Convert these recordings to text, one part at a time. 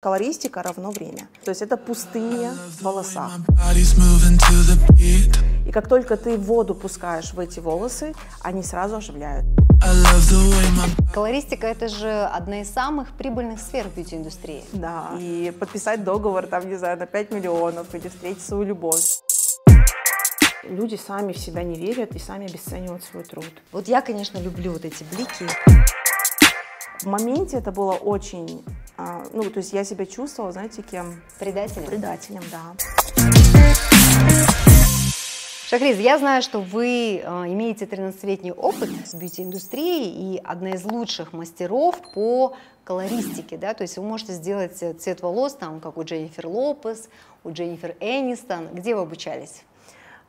Колористика равно время. То есть это пустые волоса. И как только ты воду пускаешь в эти волосы, они сразу оживляют. Колористика – это же одна из самых прибыльных сфер в бьюти-индустрии. Да, и подписать договор, там, не знаю, на 5 миллионов, или встретить свою любовь. Люди сами в себя не верят и сами обесценивают свой труд. Вот я, конечно, люблю вот эти блики. В моменте это было очень а, ну, то есть я себя чувствовала, знаете, кем? Предателем? Предателем, да. Шахриз, я знаю, что вы э, имеете 13-летний опыт в бьюти-индустрии и одна из лучших мастеров по колористике, да, то есть вы можете сделать цвет волос, там, как у Дженнифер Лопес, у Дженнифер Энистон. Где вы обучались?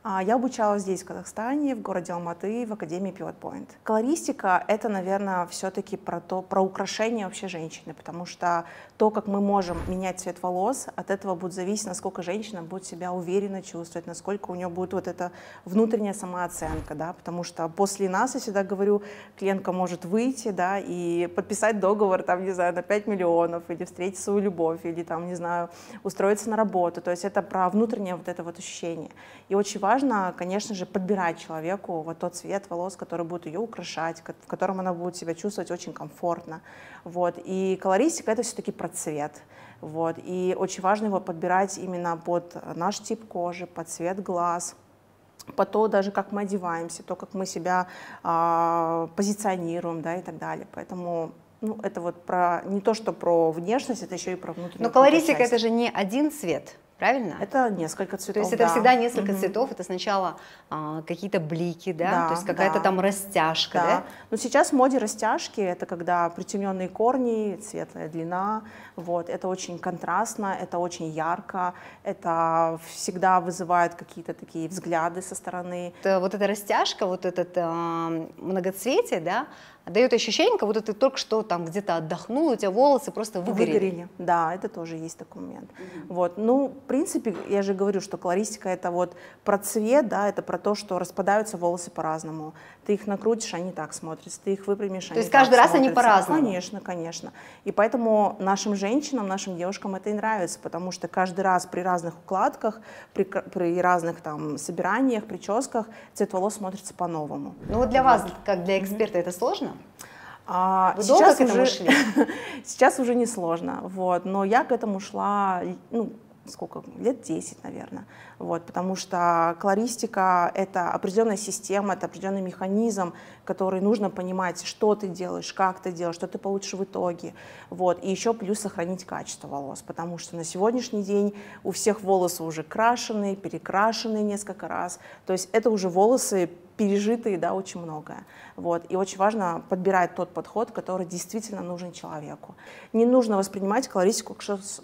А, я обучалась здесь, в Казахстане, в городе Алматы, в Академии Pivot Point. Колористика — это, наверное, все-таки про, то, про украшение вообще женщины, потому что то, как мы можем менять цвет волос, от этого будет зависеть, насколько женщина будет себя уверенно чувствовать, насколько у нее будет вот эта внутренняя самооценка, да, потому что после нас, я всегда говорю, клиентка может выйти, да, и подписать договор, там, не знаю, на 5 миллионов, или встретить свою любовь, или там, не знаю, устроиться на работу, то есть это про внутреннее вот это вот ощущение. И очень важно, конечно же, подбирать человеку вот тот цвет волос, который будет ее украшать, в котором она будет себя чувствовать очень комфортно. Вот. И колористика — это все-таки про цвет. Вот. И очень важно его подбирать именно под наш тип кожи, под цвет глаз, по то даже, как мы одеваемся, то, как мы себя э, позиционируем, да, и так далее. Поэтому ну, это вот про не то, что про внешность, это еще и про внутреннюю. Но колористика это же не один цвет правильно? Это несколько цветов. То есть это всегда несколько угу. цветов, это сначала а, какие-то блики, да, да то есть какая-то да. там растяжка, да. да? Но сейчас в моде растяжки, это когда притемненные корни, светлая длина, вот, это очень контрастно, это очень ярко, это всегда вызывает какие-то такие взгляды со стороны. Это, вот эта растяжка, вот этот э, многоцветие, да, дает ощущение, как будто ты только что там где-то отдохнул, у тебя волосы просто выгорели. Выгорели, да, это тоже есть такой момент. Угу. Вот, ну, в принципе, я же говорю, что колористика это вот про цвет, да, это про то, что распадаются волосы по-разному. Ты их накрутишь, они так смотрятся, ты их выпрямишь, то они есть каждый раз смотрятся. они по-разному? Конечно, конечно. И поэтому нашим женщинам, нашим девушкам это и нравится, потому что каждый раз при разных укладках, при, при разных там собираниях, прическах цвет волос смотрится по-новому. Ну вот для вас, как для эксперта, угу. это сложно? А, Вы сейчас долго к этому уже, шли? сейчас уже не сложно, вот, но я к этому шла, ну, сколько, лет 10, наверное. Вот, потому что колористика — это определенная система, это определенный механизм, который нужно понимать, что ты делаешь, как ты делаешь, что ты получишь в итоге. Вот, и еще плюс сохранить качество волос, потому что на сегодняшний день у всех волосы уже крашеные, перекрашенные несколько раз. То есть это уже волосы пережитые, да, очень многое. Вот. И очень важно подбирать тот подход, который действительно нужен человеку. Не нужно воспринимать колористику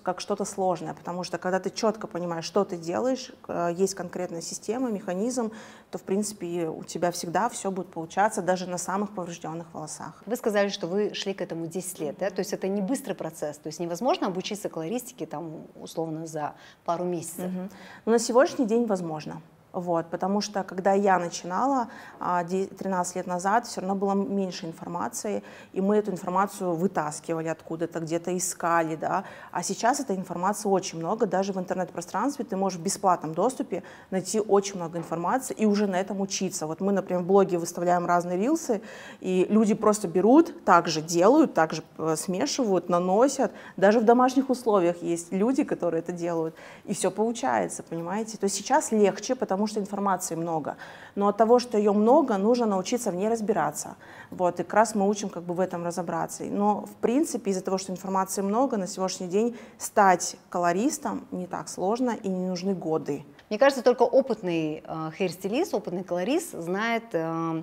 как что-то сложное, потому что когда ты четко понимаешь, что ты делаешь, э, есть конкретная система, механизм, то, в принципе, у тебя всегда все будет получаться, даже на самых поврежденных волосах. Вы сказали, что вы шли к этому 10 лет, да? То есть это не быстрый процесс, то есть невозможно обучиться колористике там условно за пару месяцев. Угу. Но на сегодняшний день возможно. Вот, потому что когда я начинала 13 а, лет назад, все равно было меньше информации, и мы эту информацию вытаскивали откуда-то, где-то искали, да. А сейчас этой информации очень много, даже в интернет-пространстве ты можешь в бесплатном доступе найти очень много информации и уже на этом учиться. Вот мы, например, в блоге выставляем разные рилсы, и люди просто берут, также делают, также э, смешивают, наносят. Даже в домашних условиях есть люди, которые это делают, и все получается, понимаете. То есть сейчас легче, потому что информации много. Но от того, что ее много, нужно научиться в ней разбираться. Вот, и как раз мы учим как бы в этом разобраться. Но, в принципе, из-за того, что информации много, на сегодняшний день стать колористом не так сложно и не нужны годы. Мне кажется, только опытный э, хейр-стилист, опытный колорист знает, э,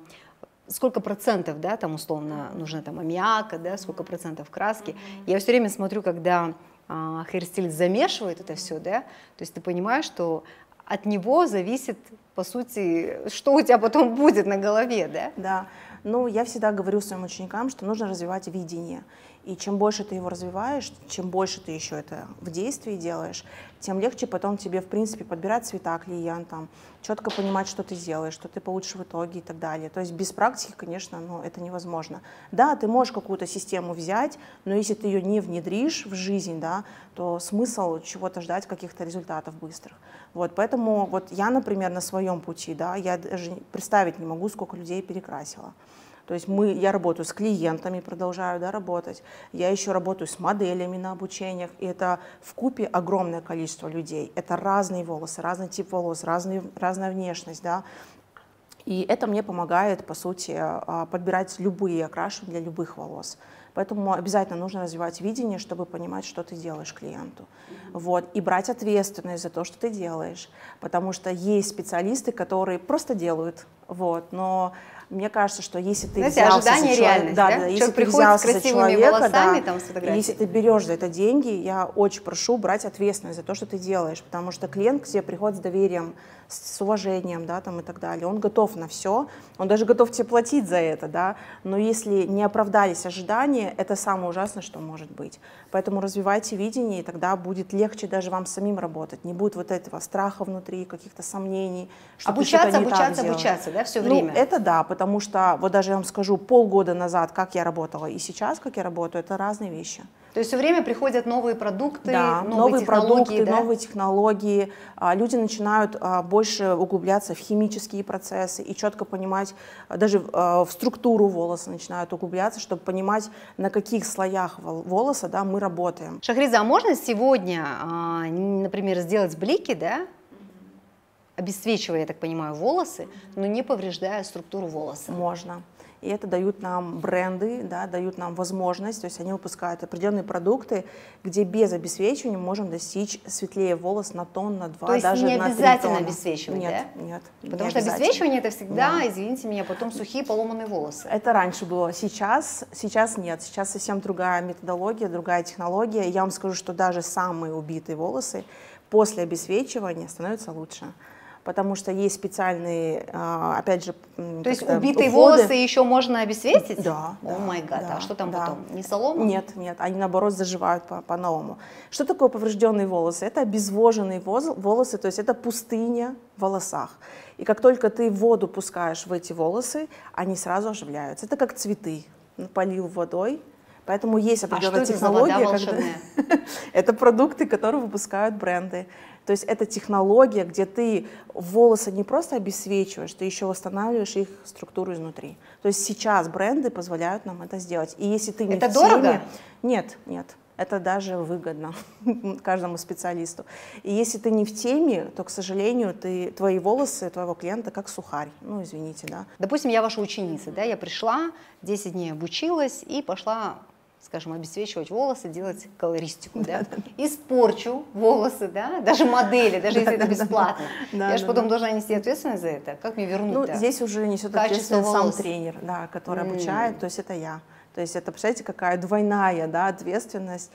сколько процентов, да, там условно нужно там аммиака, да, сколько процентов краски. Mm-hmm. Я все время смотрю, когда э, хейр-стилист замешивает это все, да, то есть ты понимаешь, что от него зависит, по сути, что у тебя потом будет на голове, да? Да. Ну, я всегда говорю своим ученикам, что нужно развивать видение. И чем больше ты его развиваешь, чем больше ты еще это в действии делаешь, тем легче потом тебе, в принципе, подбирать цвета клиентам, четко понимать, что ты сделаешь, что ты получишь в итоге и так далее. То есть без практики, конечно, ну, это невозможно. Да, ты можешь какую-то систему взять, но если ты ее не внедришь в жизнь, да, то смысл чего-то ждать, каких-то результатов быстрых. Вот, поэтому вот я, например, на своем пути, да, я даже представить не могу, сколько людей перекрасила. То есть мы, я работаю с клиентами, продолжаю да, работать. Я еще работаю с моделями на обучениях. И это в купе огромное количество людей. Это разные волосы, разный тип волос, разный, разная внешность. Да? И это мне помогает, по сути, а, подбирать любые окрашивания для любых волос. Поэтому обязательно нужно развивать видение, чтобы понимать, что ты делаешь клиенту. Вот. И брать ответственность за то, что ты делаешь. Потому что есть специалисты, которые просто делают. Вот. Но мне кажется, что если ты Знаете, взялся ожидание за человека, да, да? да, если ты с взялся за человека, волосами, да, там, с если ты берешь за это деньги, я очень прошу брать ответственность за то, что ты делаешь, потому что клиент к тебе приходит с доверием, с уважением, да, там и так далее. Он готов на все, он даже готов тебе платить за это, да, но если не оправдались ожидания, это самое ужасное, что может быть. Поэтому развивайте видение, и тогда будет легче даже вам самим работать. Не будет вот этого страха внутри, каких-то сомнений. Что обучаться, ты что-то не так обучаться, делаешь. обучаться, да, все Ну, время. это да, потому что, вот даже я вам скажу, полгода назад, как я работала, и сейчас, как я работаю, это разные вещи. То есть все время приходят новые продукты, Да, новые, новые технологии, продукты, да? новые технологии. А, Люди начинают а, больше углубляться в химические процессы и четко понимать, а, даже в структуру волоса начинают углубляться, чтобы понимать, на каких слоях вол- волоса да, мы работаем. Шахриза, а можно сегодня, например, сделать блики, да, обесцвечивая, я так понимаю, волосы, но не повреждая структуру волоса? Можно. И это дают нам бренды, да, дают нам возможность, то есть они выпускают определенные продукты, где без обесвечивания можем достичь светлее волос на тон, на два, То есть даже не на три обязательно обесвечивать, нет, да? Нет, не Потому что обязательно. обесцвечивание это всегда, Да. извините меня, потом сухие поломанные волосы. Это раньше было, сейчас, сейчас нет, сейчас совсем другая методология, другая технология. Я вам скажу, что даже самые убитые волосы после обесвечивания становятся лучше. Потому что есть специальные, а, опять же, То есть убитые уходы. волосы еще можно обесцветить? Да, О май гад, а что там да. потом? Не солома? Нет, нет, они наоборот заживают по- по-новому. Что такое поврежденные волосы? Это обезвоженные волосы, то есть это пустыня в волосах. И как только ты воду пускаешь в эти волосы, они сразу оживляются. Это как цветы. Полил водой, Поэтому есть А что определенная это за вода когда-? Это продукты, которые выпускают бренды. То есть это технология, где ты волосы не просто обесвечиваешь, ты еще восстанавливаешь их структуру изнутри. То есть сейчас бренды позволяют нам это сделать. И если ты не Это в дорого? теме, нет, нет. Это даже выгодно каждому специалисту. И если ты не в теме, то, к сожалению, ты, твои волосы твоего клиента как сухарь. Ну, извините, да. Допустим, я ваша ученица, да, я пришла, 10 дней обучилась и пошла, скажем, обесцвечивать волосы, делать колористику, да, испорчу волосы, да, даже модели, даже если это бесплатно. Да, Я же да, потом да. должна нести ответственность за это. Как мне Ну, вернуть-то? здесь уже несет ответственность сам тренер, да, который обучает, то есть это я. То есть это, представляете, какая двойная да, ответственность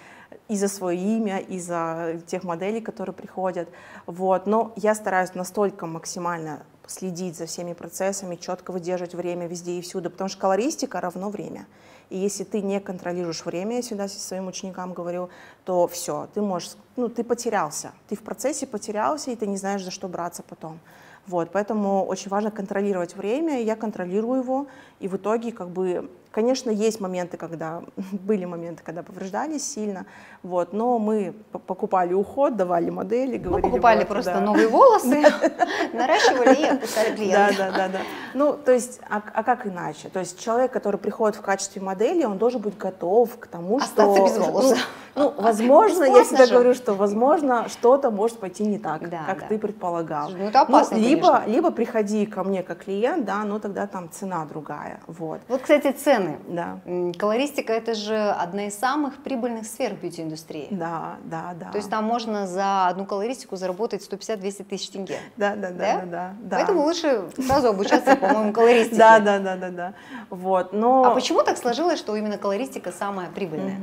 и за свое имя, и за тех моделей, которые приходят. Вот. Но я стараюсь настолько максимально следить за всеми процессами, четко выдерживать время везде и всюду, потому что колористика равно время. И если ты не контролируешь время, я всегда своим ученикам говорю, то все, ты можешь, ну, ты потерялся. Ты в процессе потерялся, и ты не знаешь, за что браться потом. Вот, поэтому очень важно контролировать время, я контролирую его, и в итоге, как бы, конечно, есть моменты, когда, были моменты, когда повреждались сильно, вот, но мы покупали уход, давали модели, Мы говорили... покупали вот, просто да. новые волосы, наращивали и отпускали Да, клиента. да, да, да. Ну, то есть, а, а как иначе? То есть человек, который приходит в качестве модели, он должен быть готов к тому, Остаться что... без волос. Ну, ну, возможно, я всегда же. говорю, что, возможно, что-то может пойти не так, Да, как да. ты предполагал. Ну это опасно, либо, конечно. либо приходи ко мне как клиент, да, но тогда там цена другая, вот. Вот, кстати, цены. Да, М, Колористика – это же одна из самых прибыльных сфер бьюти-индустрии. да, да, да. То есть там можно за одну колористику заработать 150-200 тысяч тенге. да, да, да, Да? да, да, да. Поэтому лучше сразу обучаться, по-моему, колористике. Да, да, да, да, да. Вот, но... А почему так сложилось, что именно колористика самая прибыльная?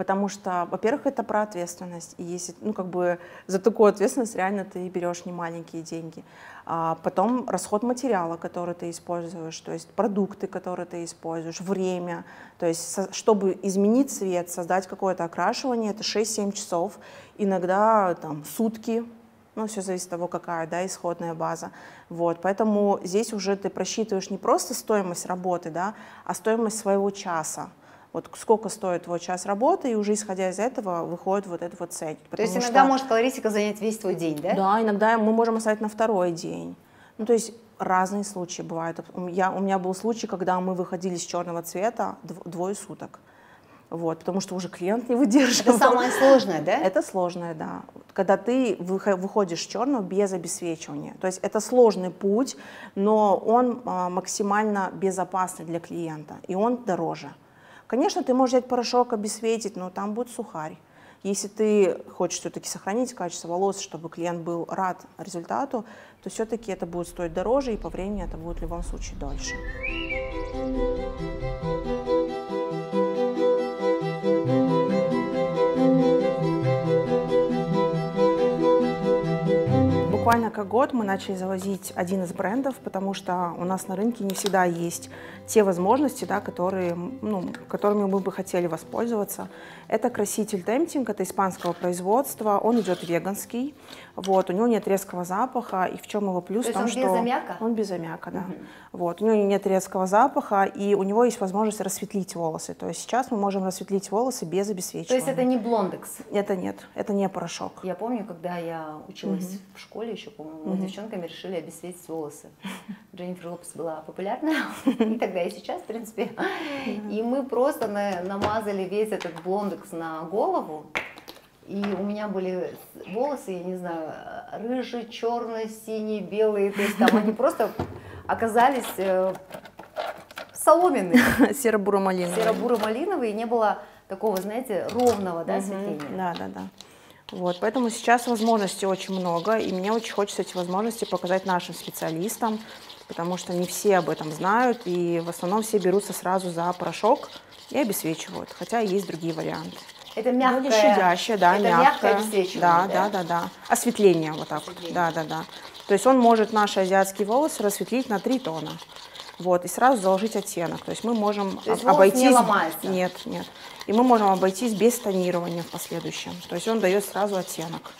Потому что, во-первых, это про ответственность. И если, ну, как бы за такую ответственность реально ты берешь немаленькие деньги. А потом расход материала, который ты используешь, то есть продукты, которые ты используешь, время. То есть, чтобы изменить цвет, создать какое-то окрашивание, это 6-7 часов, иногда там сутки, ну, все зависит от того, какая, да, исходная база. Вот, поэтому здесь уже ты просчитываешь не просто стоимость работы, да, а стоимость своего часа. Вот сколько стоит твой час работы, и уже исходя из этого выходит вот этот вот ценник. То есть иногда что... может колористика занять весь твой день, да? Да, иногда мы можем оставить на второй день. Ну, то есть разные случаи бывают. Я, у меня был случай, когда мы выходили с черного цвета двое суток. Вот, потому что уже клиент не выдерживал. Это самое сложное, да? Это сложное, да. Когда ты выходишь черного без обесвечивания. То есть это сложный путь, но он а, максимально безопасный для клиента, и он дороже. Конечно, ты можешь взять порошок, обесветить, но там будет сухарь. Если ты хочешь все-таки сохранить качество волос, чтобы клиент был рад результату, то все-таки это будет стоить дороже, и по времени это будет в любом случае дольше. Буквально как год мы начали завозить один из брендов, потому что у нас на рынке не всегда есть те возможности, да, которые, ну, которыми мы бы хотели воспользоваться. Это краситель Tempting, это испанского производства, он идет веганский, вот, у него нет резкого запаха, и в чем его плюс? То в том, он что без аммиака? Он без аммиака, да. Угу. Вот, у него нет резкого запаха, и у него есть возможность рассветлить волосы. То есть сейчас мы можем рассветлить волосы без обесвечивания. То есть это не блондекс? Это нет, это не порошок. Я помню, когда я училась угу. в школе еще, по-моему, с девчонками решили обесцветить волосы. Дженнифер Лопес была популярна, и тогда, и сейчас, в принципе. И мы просто намазали весь этот блондекс на голову, и у меня были волосы, я не знаю, рыжие, черные, синие, белые. То есть там они просто оказались э, соломенные. Серо-буро-малиновые. Серо-буро-малиновые. И не было такого, знаете, ровного да, осветления. Да, да, да. Вот, поэтому сейчас возможностей очень много, и мне очень хочется эти возможности показать нашим специалистам, потому что не все об этом знают, и в основном все берутся сразу за порошок и обесвечивают, хотя есть другие варианты. Это мягкое. Более щадящее, да, это мягкое. мягкое да, да, да, да. Осветление вот так Осветление. вот. Да, да, да. То есть он может наши азиатские волосы рассветлить на три тона. Вот, и сразу заложить оттенок. То есть мы можем То есть обойтись... не ломается? Нет, нет. И мы можем обойтись без тонирования в последующем. То есть он дает сразу оттенок.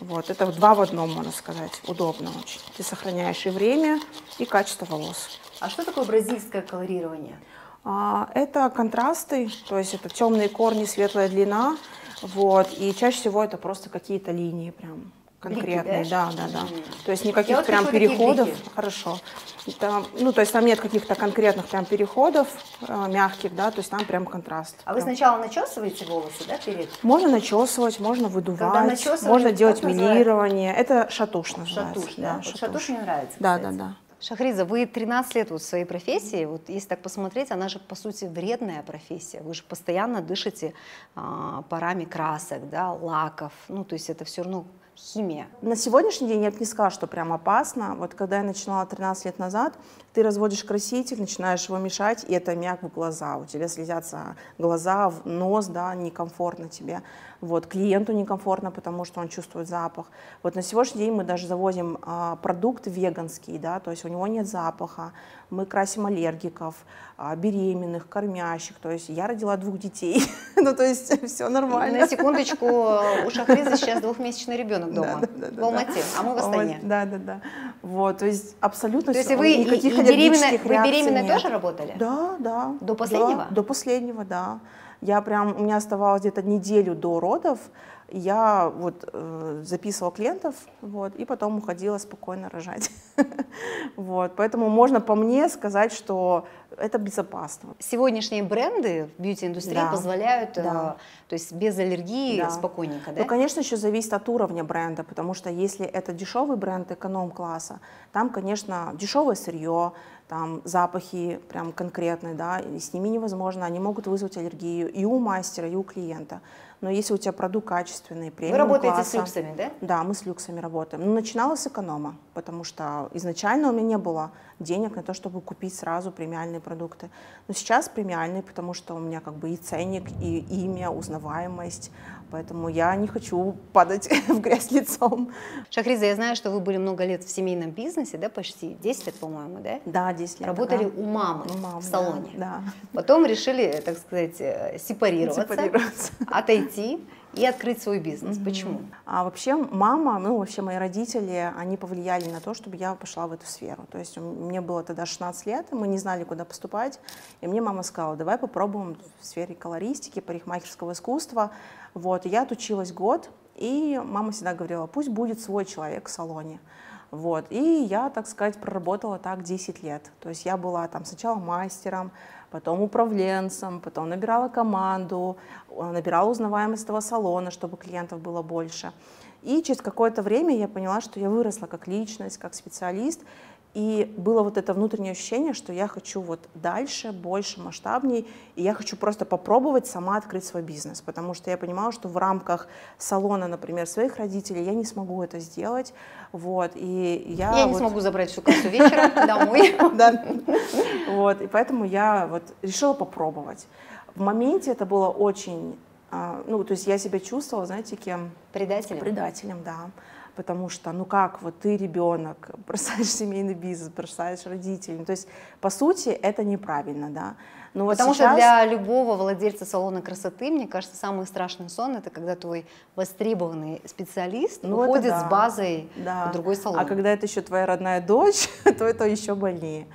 Вот, это два в одном, можно сказать. Удобно очень. Ты сохраняешь и время, и качество волос. А что такое бразильское колорирование? А, это контрасты, то есть это темные корни, светлая длина. Вот, и чаще всего это просто какие-то линии прям конкретные, блики, да, да, да. да. То есть никаких вот прям переходов, хорошо. Это, ну, то есть там нет каких-то конкретных прям переходов э, мягких, да, то есть там прям контраст. А вы сначала начесываете волосы, да, перед? Можно начесывать, можно выдувать, можно делать милирование. Это шатуш называется. Шатуш, да. да вот шатуш. шатуш мне нравится. Да, кстати. да, да. Шахриза, вы 13 лет вот в своей профессии, вот если так посмотреть, она же по сути вредная профессия. Вы же постоянно дышите а, парами красок, да, лаков, ну то есть это все равно химия. На сегодняшний день я бы не сказала, что прям опасно. Вот когда я начинала 13 лет назад, ты разводишь краситель, начинаешь его мешать, и это мяг в глаза. У тебя слезятся глаза, нос, да, некомфортно тебе. Вот, клиенту некомфортно, потому что он чувствует запах. Вот на сегодняшний день мы даже завозим а, продукт веганский, да, то есть у него нет запаха. Мы красим аллергиков, а, беременных, кормящих. То есть я родила двух детей. ну, то есть все нормально. На секундочку, у Шахризы сейчас двухмесячный ребенок дома. Да, да, да, в Алмате, а мы в Астане. Да, да, да. Вот, то есть абсолютно То есть вы, никаких и, и вы беременной тоже работали? Да, да. До последнего? Да, до последнего, да. Я прям, у меня оставалось где-то неделю до родов, я вот э, записывала клиентов, вот, и потом уходила спокойно рожать. вот, поэтому можно по мне сказать, что это безопасно. Сегодняшние бренды в бьюти-индустрии да. позволяют, да. Э, то есть без аллергии да. спокойненько, да? Ну, конечно, еще зависит от уровня бренда, потому что если это дешевый бренд эконом-класса, там, конечно, дешевое сырье, там запахи прям конкретные, да, и с ними невозможно, они могут вызвать аллергию и у мастера, и у клиента. Но если у тебя продукт качественный, премиум Вы работаете класса, с люксами, да? Да, мы с люксами работаем. Ну, начинала с эконома, потому что изначально у меня не было денег на то, чтобы купить сразу премиальные продукты. Но сейчас премиальные, потому что у меня как бы и ценник, и имя, узнаваемость, поэтому я не хочу падать в грязь лицом. Шахриза, я знаю, что вы были много лет в семейном бизнесе, да, почти 10 лет, по-моему, да? Да, 10 лет. Работали да. у мамы у мамы, в салоне. Да, да. Потом решили, так сказать, э, сепарироваться, Сепарироваться. отойти и открыть свой бизнес. Мгм. Почему? А вообще мама, ну вообще мои родители, они повлияли на то, чтобы я пошла в эту сферу. То есть мне было тогда 16 лет, мы не знали, куда поступать. И мне мама сказала, давай попробуем в сфере колористики, парикмахерского искусства. Вот, и я отучилась год, и мама всегда говорила, пусть будет свой человек в салоне. Вот. И я, так сказать, проработала так 10 лет. То есть я была там сначала мастером, потом управленцем, потом набирала команду, э, набирала узнаваемость этого салона, чтобы клиентов было больше. И через какое-то время я поняла, что я выросла как личность, как специалист, и было вот это внутреннее ощущение, что я хочу вот дальше, больше, масштабней, и я хочу просто попробовать сама открыть свой бизнес, потому что я понимала, что в рамках салона, например, своих родителей я не смогу это сделать, вот, и я... Я не вот- смогу забрать всю кассу вечером домой. да. Вот, и поэтому я вот решила попробовать. В моменте это было очень, а, ну, то есть я себя чувствовала, знаете, кем? Предателем? Предателем, да. Потому что, ну как, вот ты ребенок, бросаешь семейный бизнес, бросаешь родителей. Ну, То есть, по сути, это неправильно, да. Но вот Потому сейчас- что для любого владельца салона красоты, мне кажется, самый страшный сон это когда твой востребованный специалист Ну, уходит да. с базой Да. в другой салон. А когда это еще твоя родная дочь, то это еще больнее.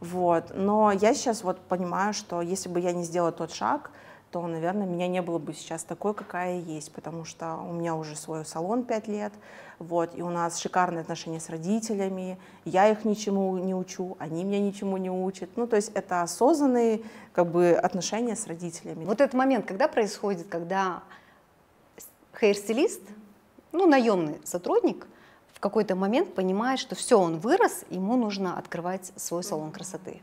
Вот. Но я сейчас вот понимаю, что если бы я не сделала тот шаг, то, наверное, меня не было бы сейчас такой, какая я есть, потому что у меня уже свой салон 5 лет, вот, и у нас шикарные отношения с родителями, я их ничему не учу, они меня ничему не учат. Ну, то есть это осознанные как бы отношения с родителями. Вот этот момент, когда происходит, когда хейр-стилист, ну, наемный сотрудник, в какой-то момент понимает, что все, он вырос, ему нужно открывать свой салон красоты.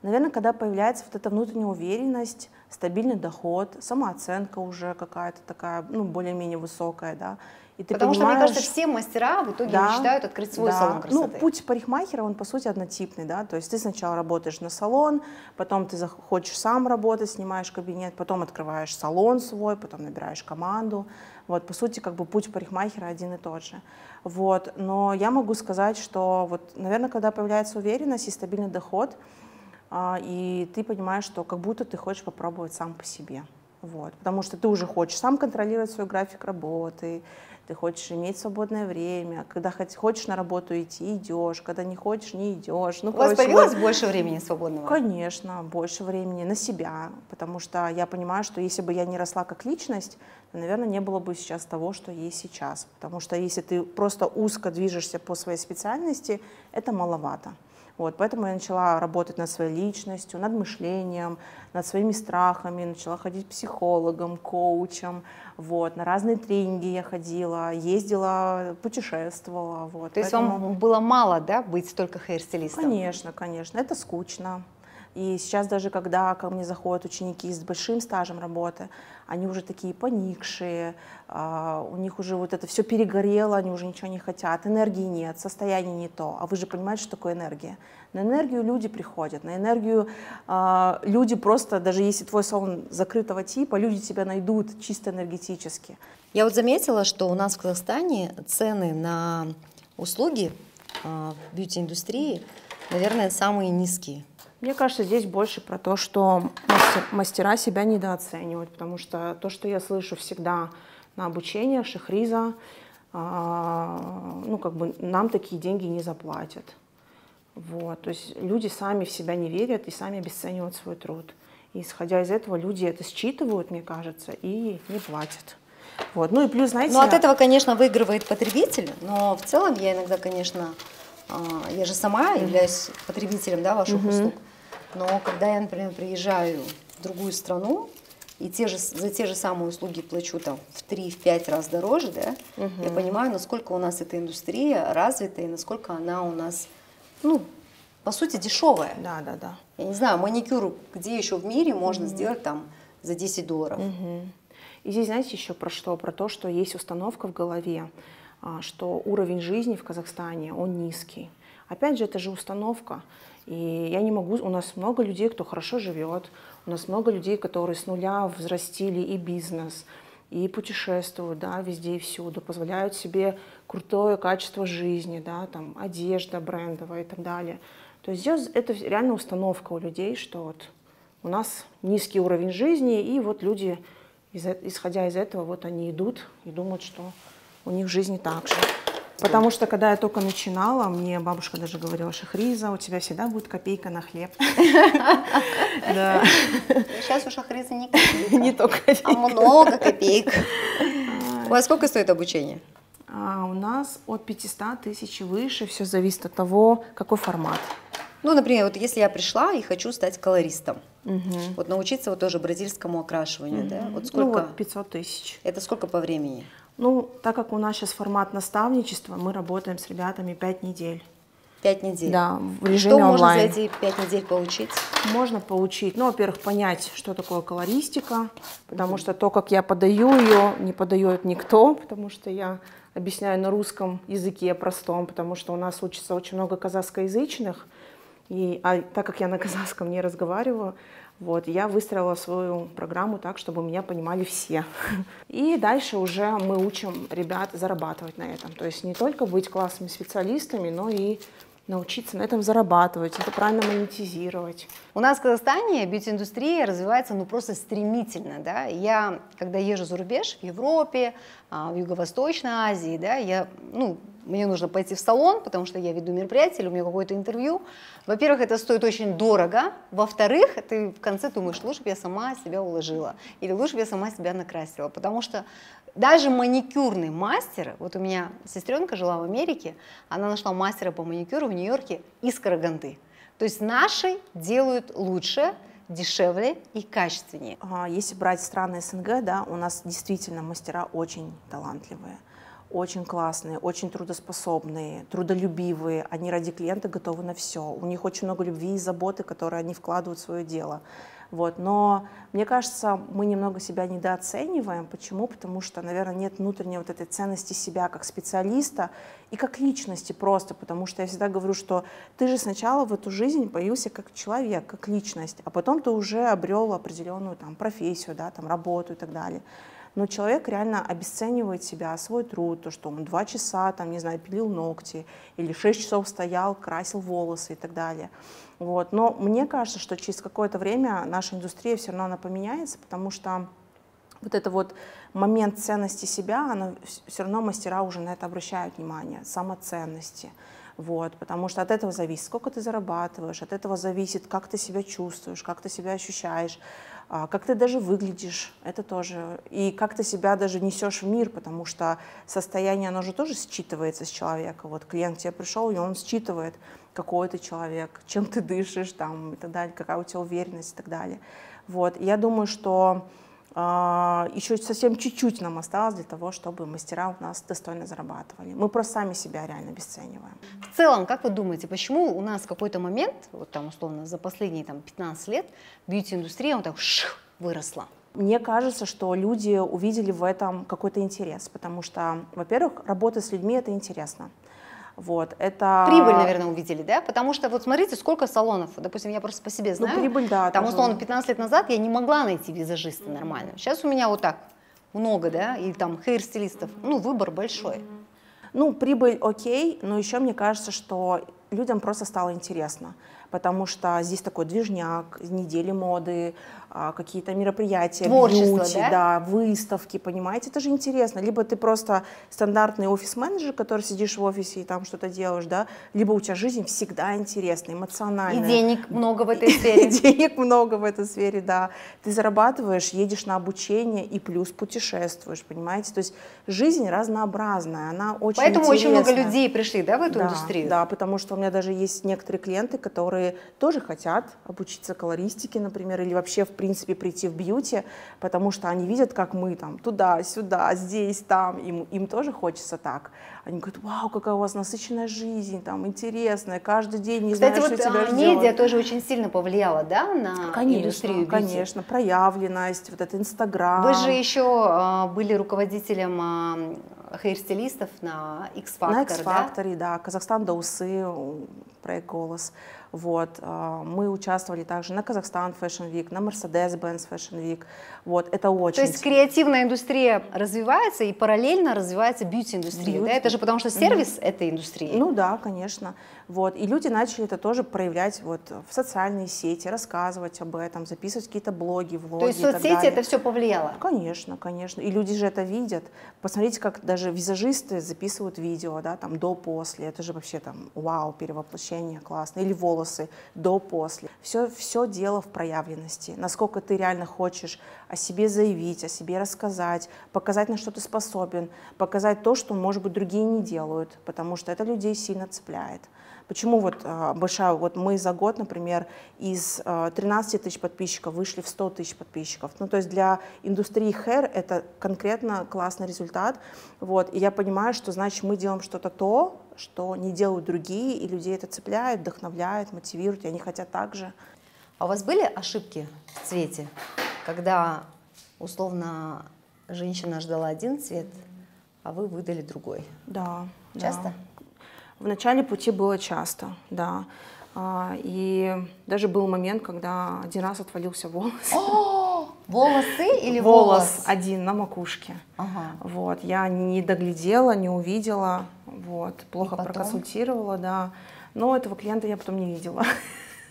Наверное, когда появляется вот эта внутренняя уверенность, стабильный доход, самооценка уже какая-то такая, ну, более-менее высокая, да. И ты Потому что, мне понимаешь- кажется, все мастера в итоге Да, мечтают открыть свой да. салон красоты. Ну, путь парикмахера, он, по сути, однотипный, да, то есть ты сначала работаешь на салон, потом ты хочешь сам работать, снимаешь кабинет, потом открываешь салон свой, потом набираешь команду, вот, по сути, как бы путь парикмахера один и тот же, вот, но я могу сказать, что вот, наверное, когда появляется уверенность и стабильный доход, и ты понимаешь, что как будто ты хочешь попробовать сам по себе. Вот. Потому что ты уже хочешь сам контролировать свой график работы, ты хочешь иметь свободное время, когда хочешь на работу идти, идешь, когда не хочешь, не идешь. Ну, У вас короче, появилось вот- больше времени свободного? Конечно, больше времени на себя, потому что я понимаю, что если бы я не росла как личность, то, наверное, не было бы сейчас того, что есть сейчас. Потому что если ты просто узко движешься по своей специальности, это маловато. Вот, поэтому я начала работать над своей личностью, над мышлением, над своими страхами, начала ходить к психологам, коучам, вот, на разные тренинги я ходила, ездила, путешествовала. Вот, То есть поэтому- вам было мало, да, быть только хейр-стилистом? Конечно, конечно, это скучно. И сейчас даже когда ко мне заходят ученики с большим стажем работы, они уже такие поникшие, а, у них уже вот это все перегорело, они уже ничего не хотят, энергии нет, состояние не то. А вы же понимаете, что такое энергия? На энергию люди приходят, на энергию а, люди просто, даже если твой салон закрытого типа, люди тебя найдут чисто энергетически. Я вот заметила, что у нас в Казахстане цены на услуги а, в бьюти-индустрии, наверное, самые низкие. Мне кажется, здесь больше про то, что мастер- мастера себя недооценивают, потому что то, что я слышу всегда на обучение Шахриза, а, ну, как бы нам такие деньги не заплатят. Вот, то есть люди сами в себя не верят и сами обесценивают свой труд. И исходя из этого, люди это считывают, мне кажется, и не платят. Вот. Ну и плюс, знаете... Но от этого, конечно, выигрывает потребитель, но в целом я иногда, конечно, а, я же сама являюсь потребителем да, ваших услуг, но когда я, например, приезжаю в другую страну и те же, за те же самые услуги плачу там в 3-5 раз дороже, да, я понимаю, насколько у нас эта индустрия развита и насколько она у нас, ну, по сути, дешевая. Да, да, да. Я не знаю, маникюр где еще в мире можно сделать там за 10 долларов? И здесь, знаете, еще про что? Про то, что есть установка в голове, а, что уровень жизни в Казахстане, он низкий. Опять же, это же установка. И я не могу, у нас много людей, кто хорошо живет, у нас много людей, которые с нуля взрастили и бизнес, и путешествуют, да, везде и всюду, позволяют себе крутое качество жизни, да, там, одежда брендовая и так далее. То есть здесь это реально установка у людей, что вот у нас низкий уровень жизни, и вот люди, исходя из этого, вот они идут и думают, что у них в жизни так же. Потому что, когда я только начинала, мне бабушка даже говорила, Шахриза, у тебя всегда будет копейка на хлеб. Сейчас у Шахриза не копейка. Не только копейка. А много копеек. У вас сколько стоит обучение? А у нас от 500 тысяч выше, все зависит от того, какой формат. Ну, например, вот если я пришла и хочу стать колористом, угу. вот научиться вот тоже бразильскому окрашиванию, угу. да, вот сколько? Ну, вот 500 тысяч. Это сколько по времени? Ну, так как у нас сейчас формат наставничества, мы работаем с ребятами 5 недель. Пять недель? Да, в режиме что онлайн. Можно за эти пять недель получить? Можно получить, ну, во-первых, понять, что такое колористика, потому что то, как я подаю ее, не подает никто, потому что я объясняю на русском языке простом, потому что у нас учится очень много казахскоязычных, и, а так как я на казахском не разговариваю, вот, я выстроила свою программу так, чтобы меня понимали все. И дальше уже мы учим ребят зарабатывать на этом. То есть не только быть классными специалистами, но и научиться на этом зарабатывать, это правильно монетизировать. У нас в Казахстане бьюти-индустрия развивается ну просто стремительно, да. Я, когда езжу за рубеж, в Европе, а, в Юго-Восточной Азии, да, я, ну, мне нужно пойти в салон, потому что я веду мероприятие или у меня какое-то интервью. Во-первых, это стоит очень дорого. Во-вторых, ты в конце думаешь, лучше бы я сама себя уложила или лучше бы я сама себя накрасила, потому что даже маникюрный мастер, вот у меня сестренка жила в Америке, она нашла мастера по маникюру в Нью-Йорке из Караганды. То есть наши делают лучше, дешевле и качественнее. Если брать страны СНГ, да, у нас действительно мастера очень талантливые очень классные, очень трудоспособные, трудолюбивые, они ради клиента готовы на все. У них очень много любви и заботы, которые они вкладывают в свое дело. Вот. Но мне кажется, мы немного себя недооцениваем. Почему? Потому что, наверное, нет внутренней вот этой ценности себя как специалиста и как личности просто. Потому что я всегда говорю, что ты же сначала в эту жизнь появился как человек, как личность, а потом ты уже обрел определенную там, профессию, да, там, работу и так далее но человек реально обесценивает себя, свой труд, то, что он два часа, там, не знаю, пилил ногти, или шесть часов стоял, красил волосы и так далее. Вот. Но мне кажется, что через какое-то время наша индустрия все равно она поменяется, потому что вот это вот момент ценности себя, она, все равно мастера уже на это обращают внимание, самоценности. Вот, потому что от этого зависит, сколько ты зарабатываешь, от этого зависит, как ты себя чувствуешь, как ты себя ощущаешь, как ты даже выглядишь, это тоже, и как ты себя даже несешь в мир, потому что состояние, оно же тоже считывается с человека. Вот клиент тебе пришел, и он считывает, какой ты человек, чем ты дышишь, там, и так далее, какая у тебя уверенность и так далее. Вот, я думаю, что а, еще совсем чуть-чуть нам осталось для того, чтобы мастера у нас достойно зарабатывали. Мы просто сами себя реально обесцениваем. В целом, как вы думаете, почему у нас в какой-то момент, вот там условно за последние там, 15 лет, бьюти-индустрия вот так ших, выросла? Мне кажется, что люди увидели в этом какой-то интерес, потому что, во-первых, работа с людьми — это интересно. Вот, это... Прибыль, наверное, увидели, да? Потому что вот смотрите, сколько салонов, допустим, я просто по себе ну, знаю. Ну, прибыль, да. Там, условно, 15 лет назад я не могла найти визажиста нормально. Сейчас у меня вот так много, да, и там хейр-стилистов, ну, выбор большой. Ну, прибыль окей, но еще мне кажется, что людям просто стало интересно потому что здесь такой движняк, недели моды, какие-то мероприятия, Творчество, бьюти, да? да, выставки, понимаете, это же интересно. Либо ты просто стандартный офис-менеджер, который сидишь в офисе и там что-то делаешь, да, либо у тебя жизнь всегда интересная, эмоциональная. И денег много в этой сфере. Денег много в этой сфере, да. Ты зарабатываешь, едешь на обучение и плюс путешествуешь, понимаете? То есть жизнь разнообразная, она очень Поэтому очень много людей пришли, да, в эту индустрию? Да, потому что у меня даже есть некоторые клиенты, которые тоже хотят обучиться колористике, например, или вообще в принципе, прийти в бьюти, потому что они видят, как мы там туда, сюда, здесь, там, им, им тоже хочется так. Они говорят, вау, какая у вас насыщенная жизнь, там, интересная, каждый день не Кстати, знаешь, вот что тебя а, ждет. медиа тоже очень сильно повлияла, да, на Конечно, индустрию бьюти? конечно, проявленность, вот это Инстаграм. Вы же еще а, были руководителем а, хейр-стилистов на X-Factor, На да? X-Factor, да? Казахстан до усы, проект «Голос». Вот. а, Мы участвовали также на Казахстан Fashion Week, на Mercedes-Benz Fashion Week. Вот. Это очень... То есть креативная индустрия развивается и параллельно развивается бьюти-индустрия, да? Бьюти. Это же потому что сервис этой индустрии. Ну да, конечно. Вот. И люди начали это тоже проявлять вот в социальные сети, рассказывать об этом, записывать какие-то блоги, влоги То есть соцсети это все повлияло? Конечно, конечно. И люди же это видят. Посмотрите, как даже визажисты записывают видео, да, там до-после. Это же вообще там вау, перевоплощение, классно. Или волосы до-после. Все, все дело в проявленности. Насколько ты реально хочешь о себе заявить, о себе рассказать, показать, на что ты способен, показать то, что, может быть, другие не делают, потому что это людей сильно цепляет. Почему вот а, большая, вот мы за год, например, из а, 13 тысяч подписчиков вышли в 100 тысяч подписчиков. Ну, то есть для индустрии hair это конкретно классный результат. Вот, и я понимаю, что значит мы делаем что-то то, что не делают другие, и людей это цепляет, вдохновляет, мотивирует, и они хотят так же. А у вас были ошибки в цвете, когда условно женщина ждала один цвет, а вы выдали другой? Да. Часто? Да. В начале пути было часто, да. А, И даже был момент, когда один раз отвалился волос. О, волосы или волос волос? один на макушке. Ага. Вот, я не доглядела, не увидела, вот, плохо проконсультировала, да. Но этого клиента я потом не видела,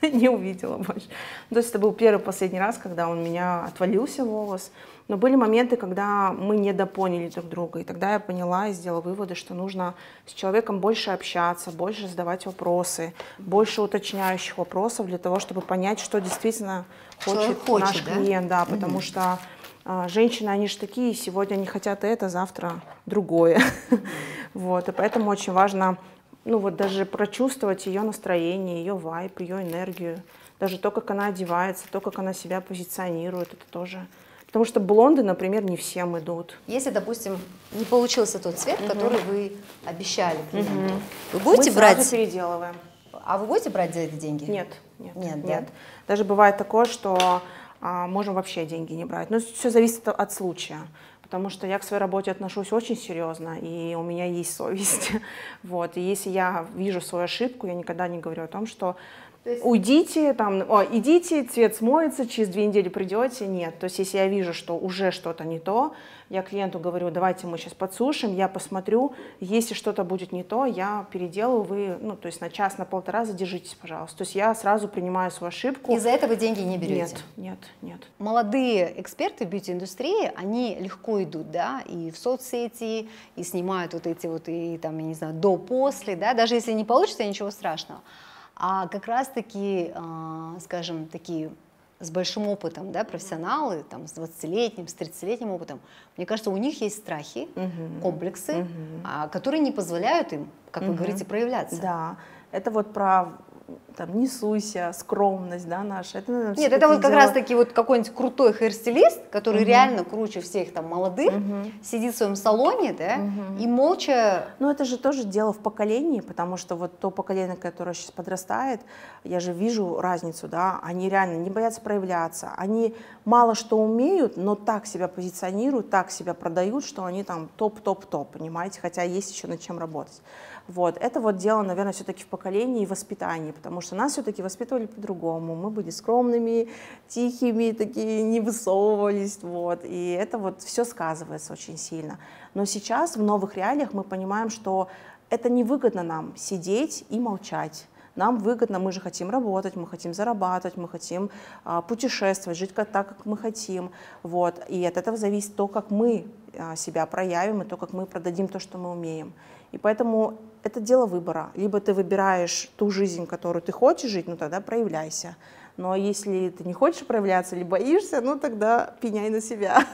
не увидела больше. То есть это был первый последний раз, когда у меня отвалился волос. Но были моменты, когда мы недопоняли друг друга, и тогда я поняла и сделала выводы, что нужно с человеком больше общаться, больше задавать вопросы, больше уточняющих вопросов для того, чтобы понять, что действительно хочет, хочет, наш да? клиент, да, потому что а, женщины, они же такие, сегодня они хотят это, завтра другое. Вот, и поэтому очень важно, ну вот даже прочувствовать ее настроение, ее вайп, ее энергию, даже то, как она одевается, то, как она себя позиционирует, это тоже. Потому что блонды, например, не всем идут. Если, допустим, не получился тот цвет, который вы обещали клиенту, вы Мы будете сразу брать, переделываем. а вы будете брать за это деньги? Нет, нет, Нет, да? нет. Даже бывает такое, что а, можем вообще деньги не брать. Но все зависит от случая. Потому что я к своей работе отношусь очень серьезно, и у меня есть совесть. Вот. И если я вижу свою ошибку, я никогда не говорю о том, что То есть- уйдите, там, о, идите, цвет смоется, через две недели придете. Нет. То есть если я вижу, что уже что-то не то, я клиенту говорю, давайте мы сейчас подсушим, я посмотрю, если что-то будет не то, я переделаю, вы, ну, то есть на час, на полтора задержитесь, пожалуйста. То есть я сразу принимаю свою ошибку. И за это вы деньги не берете? Нет, нет, нет. Молодые эксперты бьюти-индустрии, они легко идут, да, и в соцсети, и снимают вот эти вот, и там, я не знаю, до-после, да, даже если не получится, ничего страшного. А как раз-таки, а, скажем, такие с большим опытом, да, профессионалы, там, с 20-летним, с 30-летним опытом, мне кажется, у них есть страхи, комплексы, а, которые не позволяют им, как вы говорите, проявляться. Да, это вот про там, не суйся, скромность, да, наша. Это, наверное, Нет, это вот как дело- раз таки вот какой-нибудь крутой хейр-стилист, который реально круче всех там молодых, Мгм. сидит в своем салоне, да, и молча Ну, это же тоже дело в поколении, потому что вот то поколение, которое сейчас подрастает, я же вижу разницу, да, они реально не боятся проявляться, они мало что умеют, но так себя позиционируют, так себя продают, что они там топ-топ-топ, понимаете, хотя есть еще над чем работать. Вот, это вот дело, наверное, все-таки в поколении и воспитании, потому что нас все-таки воспитывали по-другому, мы были скромными, тихими, такие не высовывались, вот, и это вот все сказывается очень сильно. Но сейчас в новых реалиях мы понимаем, что это невыгодно нам сидеть и молчать. Нам выгодно, мы же хотим работать, мы хотим зарабатывать, мы хотим а, путешествовать, жить как, так, как мы хотим. Вот. И от этого зависит то, как мы а, себя проявим и то, как мы продадим то, что мы умеем. И поэтому это дело выбора. Либо ты выбираешь ту жизнь, которую ты хочешь жить, ну тогда проявляйся. Но если ты не хочешь проявляться или боишься, ну тогда пеняй на себя.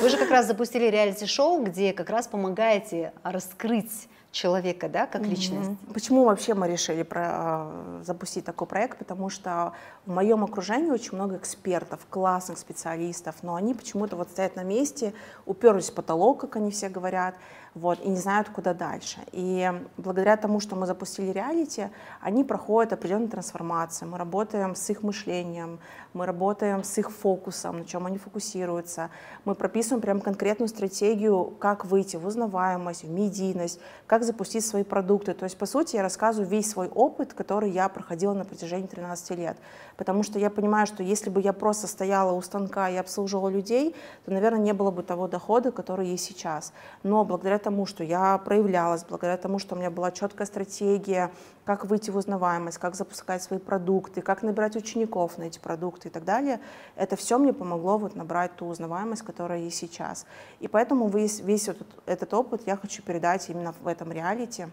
Вы же как раз запустили реалити-шоу, где как раз помогаете раскрыть человека, да, как личность. Mm-hmm. Почему вообще мы решили про, а, запустить такой проект? Потому что в моем окружении очень много экспертов, классных специалистов, но они почему-то вот стоят на месте, уперлись в потолок, как они все говорят, вот, и не знают, куда дальше. И благодаря тому, что мы запустили реалити, они проходят определенную трансформацию. Мы работаем с их мышлением, мы работаем с их фокусом, на чем они фокусируются. Мы прописываем прям конкретную стратегию, как выйти в узнаваемость, в медийность, как запустить свои продукты. То есть, по сути, я рассказываю весь свой опыт, который я проходила на протяжении 13 лет. Потому что я понимаю, что если бы я просто стояла у станка и обслуживала людей, то, наверное, не было бы того дохода, который есть сейчас. Но благодаря тому, что я проявлялась, благодаря тому, что у меня была четкая стратегия, как выйти в узнаваемость, как запускать свои продукты, как набирать учеников на эти продукты и так далее, это все мне помогло вот набрать ту узнаваемость, которая есть сейчас. И поэтому весь, весь этот, этот опыт я хочу передать именно в этом реалити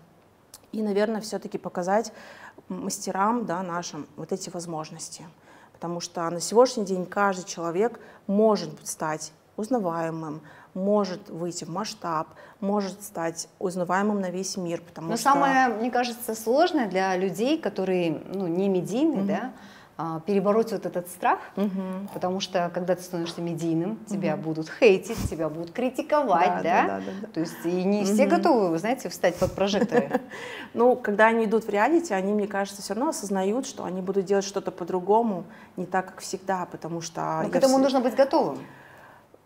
и, наверное, все-таки показать мастерам да, нашим вот эти возможности. Потому что на сегодняшний день каждый человек может стать узнаваемым, может выйти в масштаб, может стать узнаваемым на весь мир. Потому Но что... самое, мне кажется, сложное для людей, которые ну, не медийные, mm-hmm. да, перебороть вот этот страх, угу. потому что когда ты становишься медийным, тебя угу. будут хейтить, тебя будут критиковать, да? да? да, да, да. То есть и не угу. все готовы, вы знаете, встать под прожекторы. Ну, когда они идут в реалити, они, мне кажется, все равно осознают, что они будут делать что-то по-другому, не так, как всегда, потому что... Но к этому нужно быть готовым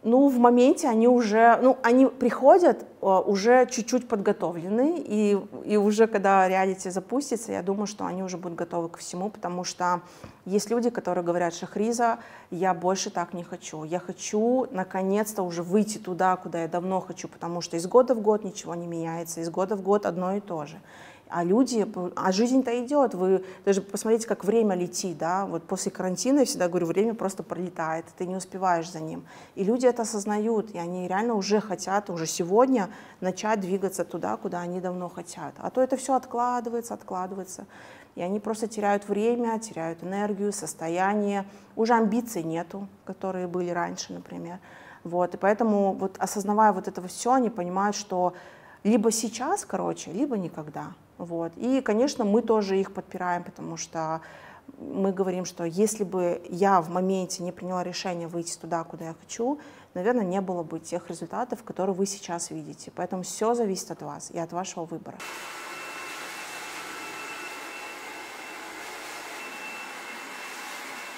ну, в моменте они уже, ну, они приходят а, уже чуть-чуть подготовлены, и, и уже когда реалити запустится, я думаю, что они уже будут готовы ко всему, потому что есть люди, которые говорят, Шахриза, я больше так не хочу, я хочу наконец-то уже выйти туда, куда я давно хочу, потому что из года в год ничего не меняется, из года в год одно и то же а люди, а жизнь-то идет, вы даже посмотрите, как время летит, да, вот после карантина, я всегда говорю, время просто пролетает, ты не успеваешь за ним. И люди это осознают, и они реально уже хотят, уже сегодня начать двигаться туда, куда они давно хотят. А то это все откладывается, откладывается. И они просто теряют время, теряют энергию, состояние, уже амбиций нету, которые были раньше, например. Вот, и поэтому, вот, осознавая вот это все, они понимают, что либо сейчас, короче, либо никогда. Вот. И, конечно, мы тоже их подпираем, потому что мы говорим, что если бы я в моменте не приняла решение выйти туда, куда я хочу, наверное, не было бы тех результатов, которые вы сейчас видите. Поэтому все зависит от вас и от вашего выбора.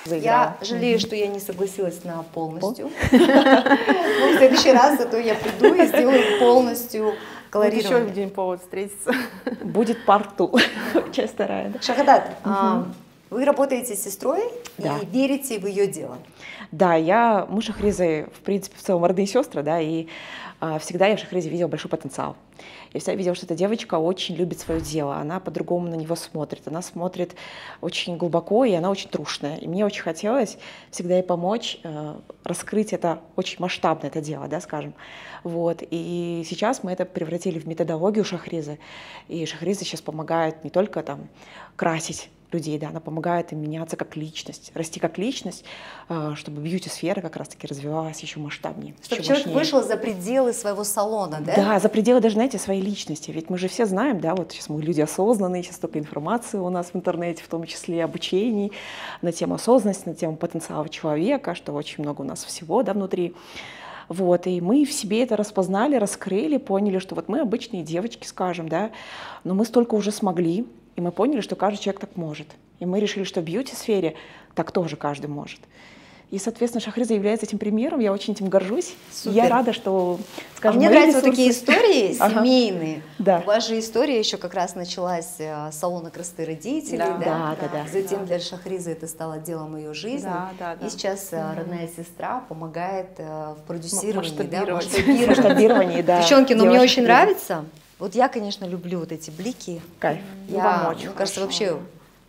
Я жалею, что я не согласилась на полностью. Но ну, в следующий раз зато я приду и сделаю полностью колорирование. еще день повод встретиться. Будет парту. Часть вторая. Шахадат, а, вы работаете с сестрой и верите в ее дело. Да, я, мы Шахризы, в принципе, в целом родные сестры, да, и всегда я в Шахризе видела большой потенциал. Я всегда видела, что эта девочка очень любит свое дело, она по-другому на него смотрит, она смотрит очень глубоко, и она очень трушная. И мне очень хотелось всегда ей помочь э, раскрыть это очень масштабно, это дело, да, скажем. Вот. И сейчас мы это превратили в методологию Шахризы, и Шахриза сейчас помогает не только там красить людей, да, она помогает им меняться как личность, расти как личность, э, чтобы бьюти-сфера как раз-таки развивалась еще масштабнее. Чтобы человек мощнее. вышел за пределы своего салона, да? Да, за пределы даже, знаете, своей личности. Ведь мы же все знаем, да, вот сейчас мы люди осознанные, сейчас столько информации у нас в интернете, в том числе обучений на тему осознанности, на тему потенциала человека, что очень много у нас всего, да, внутри. Вот, и мы в себе это распознали, раскрыли, поняли, что вот мы обычные девочки, скажем, да, но мы столько уже смогли, и мы поняли, что каждый человек так может. И мы решили, что в бьюти-сфере так тоже каждый может. И, соответственно, Шахриза является этим примером, я очень этим горжусь. Супер. Я рада, что, скажем, а Мне нравятся ресурсы... вот такие истории семейные. Да. У вас же история еще как раз началась э, с салона красоты родителей, да? Да, да, да. Затем да. для Шахризы это стало делом ее жизни. Да, да, да. И сейчас mm родная сестра помогает э, в продюсировании, да, масштабировании. да. Девчонки, ну мне очень нравится вот я, конечно, люблю вот эти блики. Кайф. Я, ну, мне кажется, вообще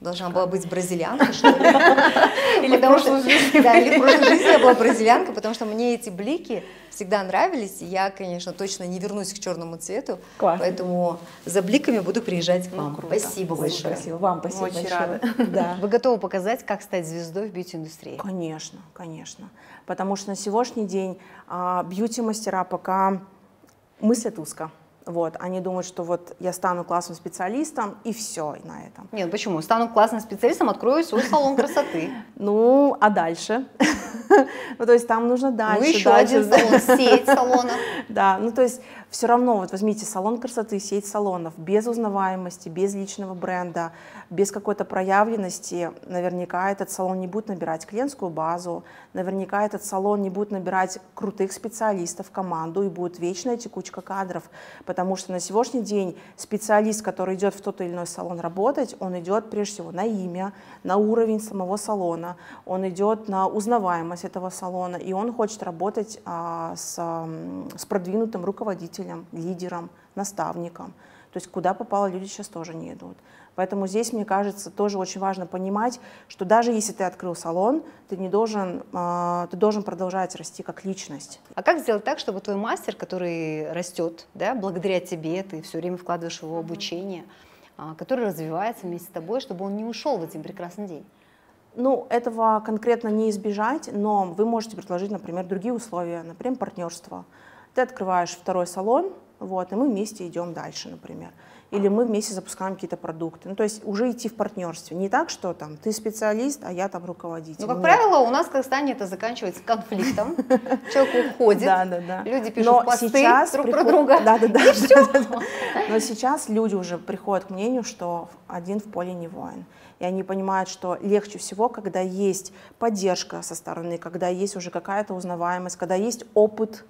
должна была быть бразильянка, что ли. Или в прошлой жизни. Да, или в прошлой жизни я была бразильянка, потому что мне эти блики всегда нравились. Я, конечно, точно не вернусь к черному цвету. Классно. Поэтому за бликами буду приезжать к ну, вам. Ну, круто. Спасибо Очень большое. Спасибо вам, спасибо Очень большое. рада. Да. Вы готовы показать, как стать звездой в бьюти-индустрии? Конечно, конечно. Потому что на сегодняшний день а, бьюти-мастера пока мыслят узко. Вот, они думают, что вот я стану классным специалистом и все и на этом. Нет, почему? Стану классным специалистом, открою свой салон красоты. Ну, а дальше? Ну, то есть там нужно дальше. Ну, еще один салон, сеть салонов. Да, ну, то есть все равно, вот возьмите салон красоты, сеть салонов, без узнаваемости, без личного бренда, без какой-то проявленности, наверняка этот салон не будет набирать клиентскую базу, наверняка этот салон не будет набирать крутых специалистов команду и будет вечная текучка кадров, потому что на сегодняшний день специалист, который идет в тот или иной салон работать, он идет прежде всего на имя, на уровень самого салона, он идет на узнаваемость этого салона, и он хочет работать а, с, с продвинутым руководителем, лидером, наставником. То есть куда попало, люди сейчас тоже не идут. Поэтому здесь, мне кажется, тоже очень важно понимать, что даже если ты открыл салон, ты не должен, э, ты должен продолжать расти как личность. А как сделать так, чтобы твой мастер, который растет, да, благодаря тебе, ты все время вкладываешь в его обучение, э, который развивается вместе с тобой, чтобы он не ушел в один прекрасный день? Ну, этого конкретно не избежать, но вы можете предложить, например, другие условия, например, партнерство. Ты открываешь второй салон, вот, и мы вместе идем дальше, например или мы вместе запускаем какие-то продукты. Ну, то есть уже идти в партнерстве. Не так, что там ты специалист, а я там руководитель. Ну, как Нет. правило, у нас в Казахстане это заканчивается конфликтом. Человек уходит, да, да, да. люди пишут Но посты сейчас друг приход... про друга, да, да, да, и все. Но сейчас люди уже приходят к мнению, что один в поле не воин. И они понимают, что легче всего, когда есть поддержка со стороны, когда есть уже какая-то узнаваемость, когда есть опыт,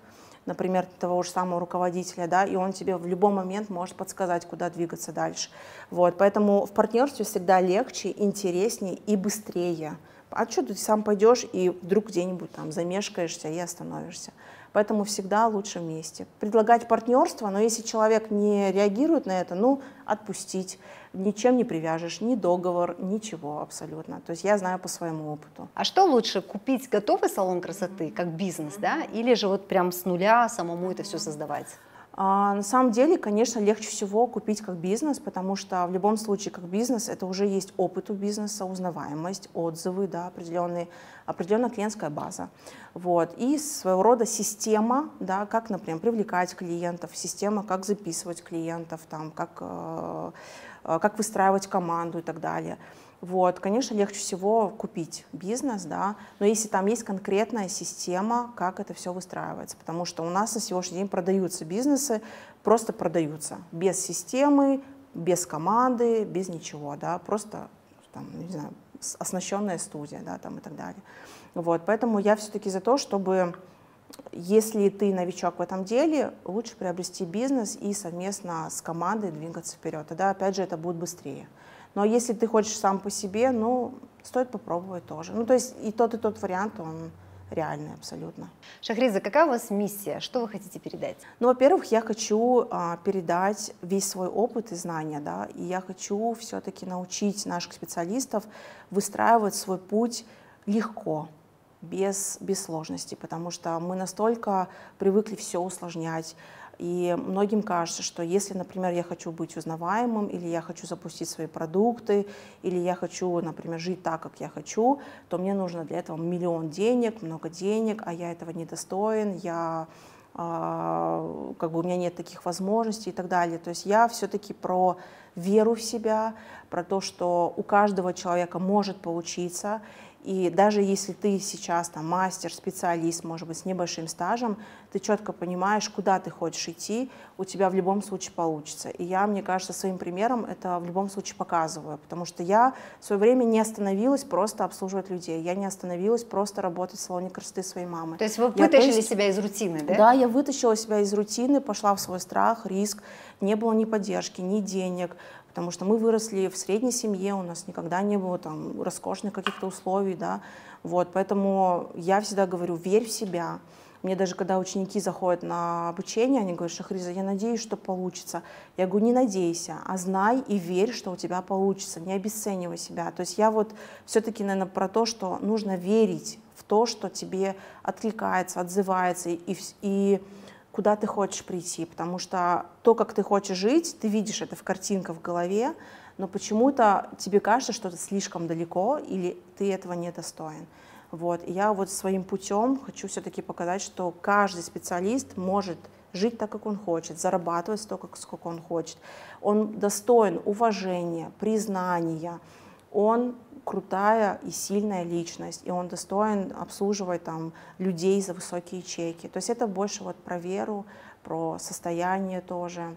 например, того же самого руководителя, да, и он тебе в любой момент может подсказать, куда двигаться дальше. Вот, поэтому в партнерстве всегда легче, интереснее и быстрее. А что ты сам пойдешь и вдруг где-нибудь там замешкаешься и остановишься. Поэтому всегда лучше вместе. Предлагать партнерство, но если человек не реагирует на это, ну, отпустить. Ничем не привяжешь, ни договор, ничего абсолютно. То есть я знаю по своему опыту. А что лучше, купить готовый салон красоты как бизнес, да, или же вот прям с нуля самому это все создавать? А, на самом деле, конечно, легче всего купить как бизнес, потому что в любом случае как бизнес это уже есть опыт у бизнеса, узнаваемость, отзывы, да, определенные, определенная клиентская база. Вот. И своего рода система, да, как, например, привлекать клиентов, система, как записывать клиентов, там, как, э, как выстраивать команду и так далее. Вот, конечно, легче всего купить бизнес, да, но если там есть конкретная система, как это все выстраивается, потому что у нас на сегодняшний день продаются бизнесы, просто продаются, без системы, без команды, без ничего, да, просто, там, не знаю, оснащенная студия, да, там и так далее. Вот, поэтому я все-таки за то, чтобы если ты новичок в этом деле, лучше приобрести бизнес и совместно с командой двигаться вперед. Тогда, опять же, это будет быстрее. Но если ты хочешь сам по себе, ну, стоит попробовать тоже. Ну, то есть и тот, и тот вариант, он реальный абсолютно. Шахриза, какая у вас миссия? Что вы хотите передать? Ну, во-первых, я хочу а, передать весь свой опыт и знания, да, и я хочу все-таки научить наших специалистов выстраивать свой путь легко, без, без сложностей, потому что мы настолько привыкли все усложнять, и многим кажется, что если, например, я хочу быть узнаваемым, или я хочу запустить свои продукты, или я хочу, например, жить так, как я хочу, то мне нужно для этого миллион денег, много денег, а я этого не достоин, я а, как бы у меня нет таких возможностей и так далее. То есть я все-таки про веру в себя, про то, что у каждого человека может получиться, и даже если ты сейчас там мастер, специалист, может быть, с небольшим стажем, ты четко понимаешь, куда ты хочешь идти, у тебя в любом случае получится. И я, мне кажется, своим примером это в любом случае показываю, потому что я в свое время не остановилась просто обслуживать людей, я не остановилась просто работать в салоне красоты своей мамы. То есть вы вытащили я, себя из рутины, да? Да, я вытащила себя из рутины, пошла в свой страх, риск, не было ни поддержки, ни денег, потому что мы выросли в средней семье, у нас никогда не было там роскошных каких-то условий, да, вот, поэтому я всегда говорю, верь в себя, Мне даже когда ученики заходят на обучение, они говорят, Шахриза, я надеюсь, что получится. Я говорю, не надейся, а знай и верь, что у тебя получится, не обесценивай себя. То есть я вот все-таки, наверное, про то, что нужно верить в то, что тебе откликается, отзывается и, и куда ты хочешь прийти, потому что то, как ты хочешь жить, ты видишь это в картинках в голове, но почему-то тебе кажется, что это слишком далеко или ты этого не достоин. Вот. И я вот своим путем хочу все-таки показать, что каждый специалист может жить так, как он хочет, зарабатывать столько, сколько он хочет. Он достоин уважения, признания, он крутая и сильная личность, и он достоин обслуживать там людей за высокие чеки. То есть это больше вот про веру, про состояние тоже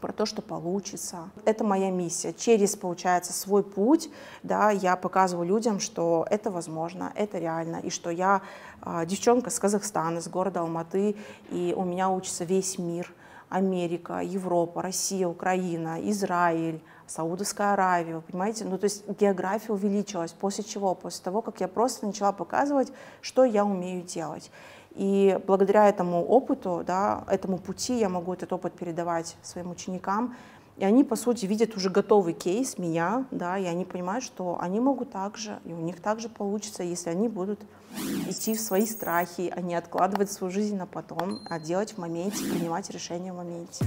про то, что получится. Это моя миссия. Через, получается, свой путь, да, я показываю людям, что это возможно, это реально, и что я э, девчонка с Казахстана, с города Алматы, и у меня учится весь мир, Америка, Европа, Россия, Украина, Израиль, Саудовская Аравия, вы понимаете? Ну, то есть география увеличилась. После чего? После того, как я просто начала показывать, что я умею делать. И благодаря этому опыту, да, этому пути я могу этот опыт передавать своим ученикам. И они, по сути, видят уже готовый кейс меня, да, и они понимают, что они могут также, и у них также получится, если они будут идти в свои страхи, а не откладывать свою жизнь на потом, а делать в моменте, принимать решения в моменте.